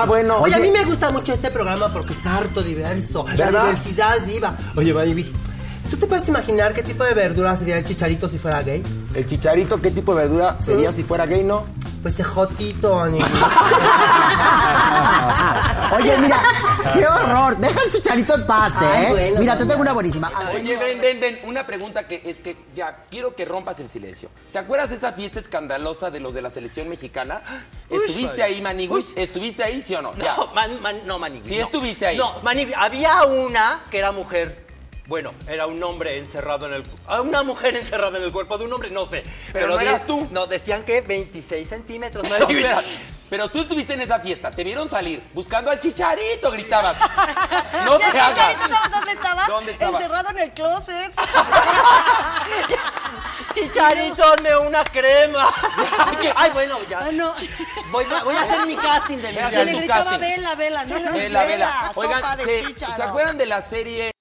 Ah, bueno. Oye, a mí me gusta mucho este programa porque está harto diverso. ¿Verdad? La diversidad viva. Oye, Mariby, ¿tú te puedes imaginar qué tipo de verdura sería el chicharito si fuera gay? El chicharito, ¿qué tipo de verdura sería si fuera gay, no? Pues ejotito, Ani. Oye, mira, qué horror. Deja el chicharito en paz, Ay, ¿eh? bueno, mira, te tengo una buenísima. Oye, ven, ven, ven. Una pregunta que es que ya quiero que rompas el silencio. ¿Te acuerdas de esa fiesta escandalosa de los de la selección mexicana? ¿Estuviste ahí, Maniguis? ¿Estuviste ahí, sí o no? Ya. No, man, man- no, Manigui. Sí no. estuviste ahí. No, Manigui, había una que era mujer. Bueno, era un hombre encerrado en el... ah, Una mujer encerrada en el cuerpo de un hombre, no sé. Pero no di- eras tú. Nos decían que 26 centímetros. No, Manigui. Pero tú estuviste en esa fiesta, te vieron salir buscando al chicharito, gritabas. No te hagas. Chicharito, ¿sabes dónde estaba? ¿Dónde estaba? Encerrado en el closet. Chicharito, hazme una crema. Ay, bueno, ya. Ah, no. Voy, a- voy a hacer mi casting de mi Se le gritaba vela, vela, ¿no? Vela, vela. sopa Oigan, de ¿se. ¿se acuerdan de la serie